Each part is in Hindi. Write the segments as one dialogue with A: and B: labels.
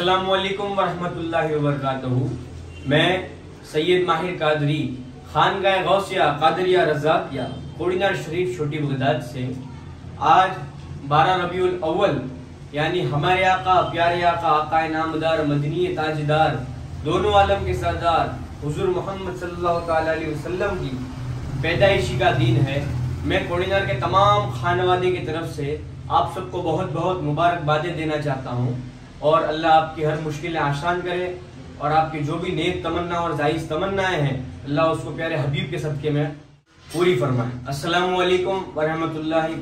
A: अस्सलाम वालेकुम वरहमतुल्लाहि मैं सैयद माहिर कादरी, खानगाह गौसिया कादरिया रजाकिया कोडिनार शरीफ छोटी बगदाद से। आज 12 रबीउल अव्वल, यानी हमारे आका, प्यारे आका आका नामदार मदनी ताजदार, दोनों आलम के सरदार, हुजूर मोहम्मद सल्लल्लाहु अलैहि की पैदाइशी का दिन है। मैं कोडिनार के तमाम खानवादे की तरफ़ से आप सबको बहुत बहुत मुबारकबादें देना चाहता हूँ। और अल्लाह आपकी हर मुश्किलें आसान करे और आपकी जो भी नेक तमन्ना और जायज़ तमन्नाएँ हैं, अल्लाह उसको प्यारे हबीब के सदक़े में पूरी फरमाए। असलकम वालेकुम वरहमतुल्लाहि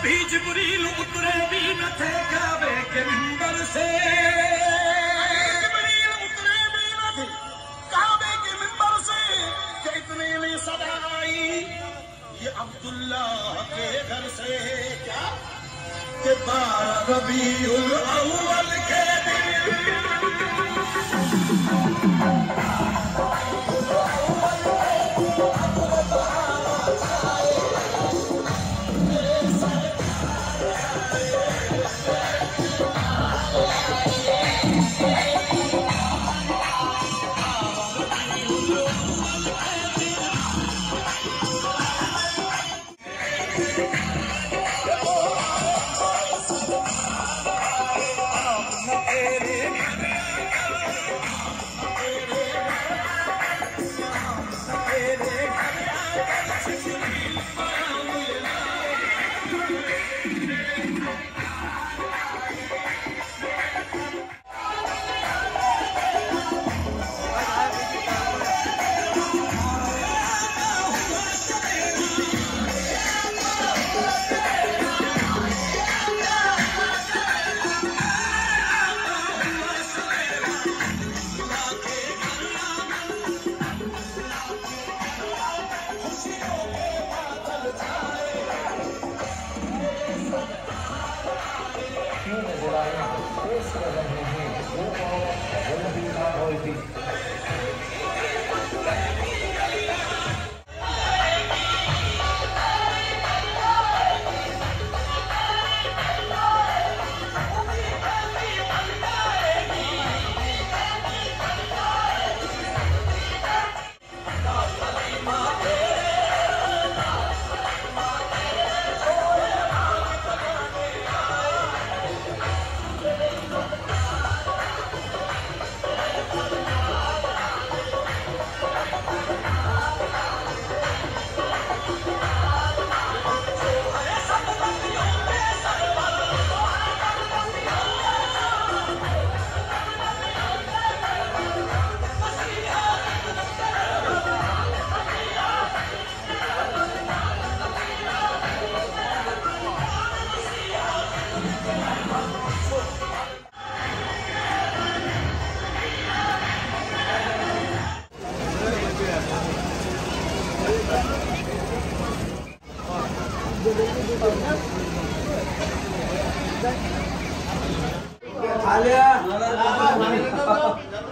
B: अभी जिबरील उतरे भी न थे काबे के मिंबर से। जिबरील उतरे भी न थे काबे के मिंबर से। कि इतने में सदा आई ये अब्दुल्ला के घर से। क्या? कि बारह रबीउल अव्वल Thank you.
C: nada.